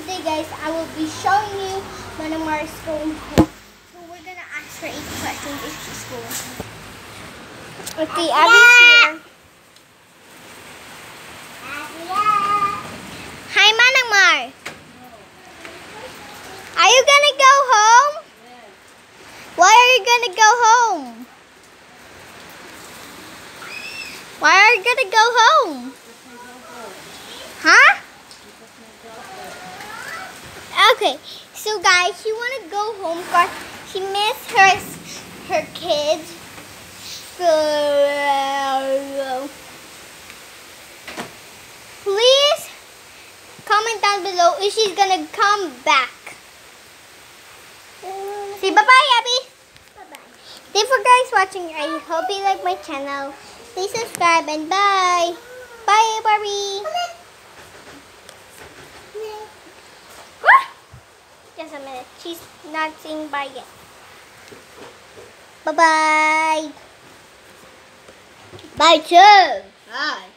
today guys, I will be showing you when Amara's going home. So we're gonna ask her eight questions if she's going home. Okay, Abby's here. Hi, Manang Mar. Are you gonna go home? Why are you gonna go home? Why are you gonna go home? Okay, so guys, she wanna go home because she missed her her kids. So please comment down below if she's gonna come back. Say bye bye, Abby. Bye bye. Thank you guys watching. I hope you like my channel. Please subscribe and bye. Bye, Barbie. Just a minute. She's not saying bye yet. Bye bye. Bye, too. Bye. Bye.